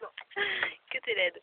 Écoutez l'aide.